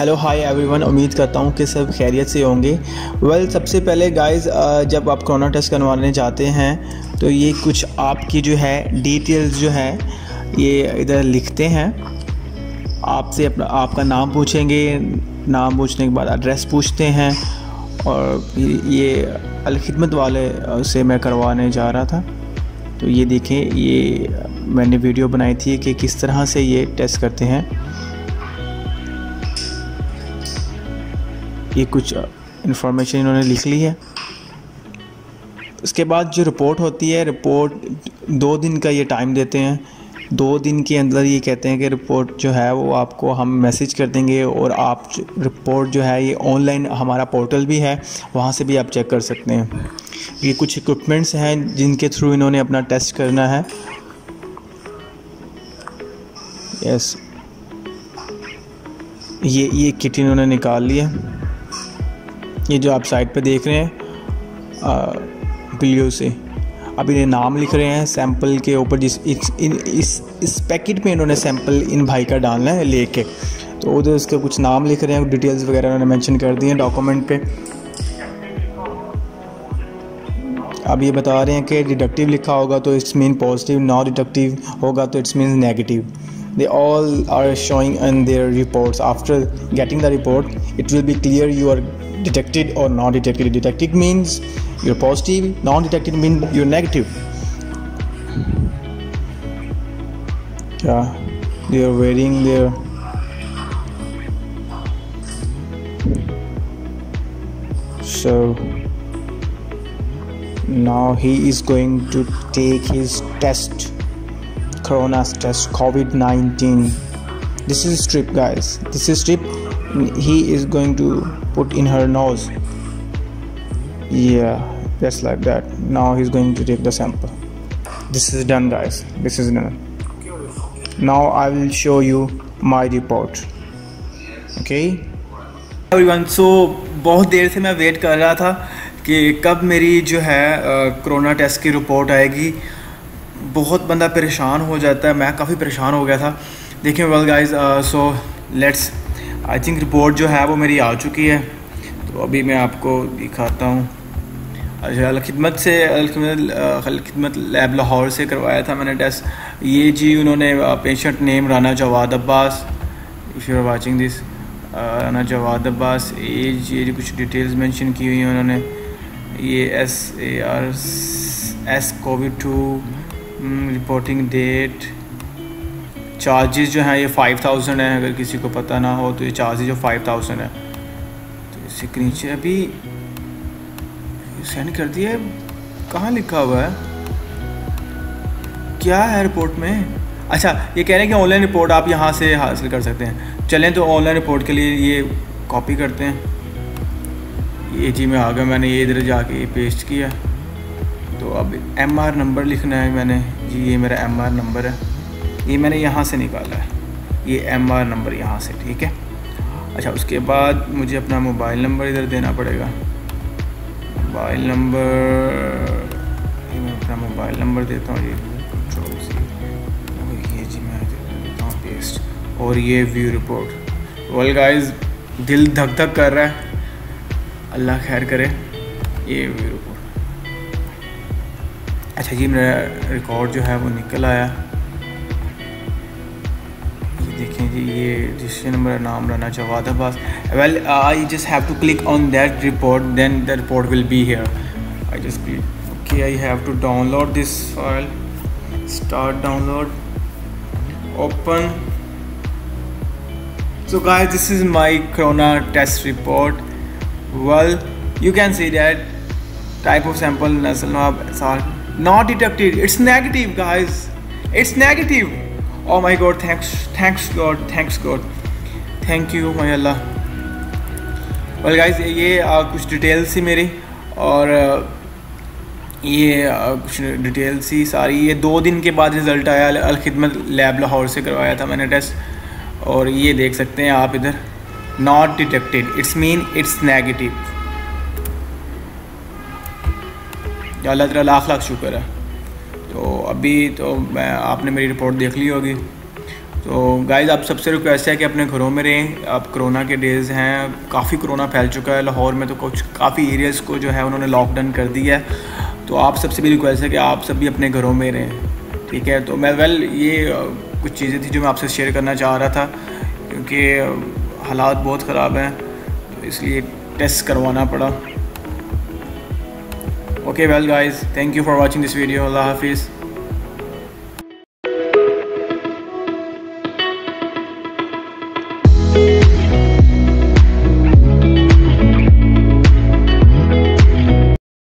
Hello hi everyone उम्मीद करता हूँ कि सब खैरियत से होंगे। वेल well, सबसे पहले गाइस जब आप कोरोना टेस्ट करवाने जाते हैं तो ये कुछ आपकी जो है डिटेल्स जो है ये इधर लिखते हैं। आपसे अपना आपका नाम पूछेंगे नाम पूछने के बाद एड्रेस पूछते हैं और ये अलखिदमत वाले से मैं करवाने जा रहा था। तो ये देखें ये मैंने वीडियो बनाई थी कि किस तरह से ये टेस्ट करते हैं। ये कुछ इन्फॉर्मेशन इन्होंने लिख ली है। उसके बाद जो रिपोर्ट होती है रिपोर्ट दो दिन का ये टाइम देते हैं। दो दिन के अंदर ये कहते हैं कि रिपोर्ट जो है वो आपको हम मैसेज कर देंगे और आप रिपोर्ट जो है ये ऑनलाइन हमारा पोर्टल भी है, वहाँ से भी आप चेक कर सकते हैं। ये कुछ इक्विपमेंट्स हैं जिनके थ्रू इन्होंने अपना टेस्ट करना है। यस ये ये किट इन्होंने निकाल लिया ये जो आप साइड पे देख रहे हैं पीलियो से अब इन्हें नाम लिख रहे हैं, सैंपल के ऊपर जिस, इस, इन, इस इस पैकेट में इन्होंने सैंपल इन भाई का डालना है लेके। तो उधर उसके कुछ नाम लिख रहे हैं, डिटेल्स वगैरह उन्होंने मेंशन कर दिए हैं डॉक्यूमेंट पे। अब ये बता रहे हैं कि डिडक्टिव लिखा होगा तो it's mean positive, non deductive होगा तो it's mean negative. They all are showing in their reports. After getting the report, it will be clear you are detected or not detected detected means you're positive non detected means you're negative. Yeah they are wearing their so now he is going to take his test corona test covid-19 this is strip guys. This is strip he is going to put in her nose yeah just like that now he's going to take the sample this is done guys this is done now i will show you my report okay everyone so बहुत देर से मैं wait कर रहा था कि कब मेरी जो है कोरोना टेस्ट की रिपोर्ट आएगी बहुत बंदा परेशान हो जाता है मैं काफ़ी परेशान हो गया था देखिए well guys so let's I think report जो है वो मेरी आ चुकी है। तो अभी मैं आपको दिखाता हूँ। अच्छा अलखिदमत से अलखिदमत लैब लाहौर से करवाया था मैंने टेस्ट। ये जी उन्होंने patient name Rana Jawad Abbas. If you are watching this Rana Jawad Abbas age ये जी कुछ डिटेल्स मेंशन की हुई हैं उन्होंने। ये S A R S COVID two reporting date charges जो हैं, ये फाइव थाउज़ेंड है, अगर किसी को पता ना हो तो ये चार्जेस जो फाइव थाउज़ेंड है। तो के नीचे अभी सेंड कर दिया कहाँ लिखा हुआ है? क्या है रिपोर्ट में? अच्छा ये कह रहे हैं कि ऑनलाइन रिपोर्ट आप यहाँ से हासिल कर सकते हैं। चलें तो ऑनलाइन रिपोर्ट के लिए ये कॉपी करते हैं। ये जी में आ गया, मैंने ये इधर जाके पेस्ट किया। तो अब एम आर नंबर लिखना है मैंने। जी, ये मेरा एम आर नंबर है। ये मैंने यहाँ से निकाला है। ये एम आर नंबर यहाँ से, ठीक है? अच्छा उसके बाद मुझे अपना मोबाइल नंबर इधर देना पड़ेगा। मोबाइल नंबर मैं अपना मोबाइल नंबर देता हूँ, ये ये जी मैं देता हूँ पेस्ट और ये व्यू रिपोर्ट वेल गाइस दिल धक धक कर रहा है। अल्लाह खैर करे, ये व्यू रिपोर्ट अच्छा जी मेरा रिकॉर्ड जो है वो निकल आया। देखें जी ये जिससे नंबर नाम रहना चाहो वादा बस well I just have to click on that report then the report will be here I just click okay I have to download this file start download open so guys this is my corona test report well you can see that type of sample not detected it's negative guys it's negative oh my god thanks thanks god thanks god. Thank you my allah. Well guys ये uh, कुछ details थी मेरी और ये uh, कुछ details थी सारी। ये दो दिन के बाद रिज़ल्ट आया अलखिदमत लैब लाहौर से करवाया था मैंने टेस्ट और ये देख सकते हैं आप इधर। Not detected it's mean it's negative अल्लाह तेरा लाख लाख शुक्र है। तो अभी तो मैं, आपने मेरी रिपोर्ट देख ली होगी। तो गाइज़ आप सबसे रिक्वेस्ट है कि अपने घरों में रहें। अब कोरोना के डेज़ हैं, काफ़ी कोरोना फैल चुका है। लाहौर में तो कुछ, काफ़ी एरियाज़ को जो है उन्होंने लॉकडाउन कर दिया है। तो आप सबसे भी रिक्वेस्ट है कि आप सब भी अपने घरों में रहें। ठीक है? तो मैं वेल ये कुछ चीज़ें थी जो मैं आपसे शेयर करना चाह रहा था। क्योंकि हालात बहुत ख़राब हैं। तो इसलिए टेस्ट करवाना पड़ा। okay well guys thank you for watching this video. Allah hafiz.